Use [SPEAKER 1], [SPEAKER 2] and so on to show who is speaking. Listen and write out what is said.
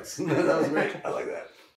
[SPEAKER 1] Worth that was great. I like that.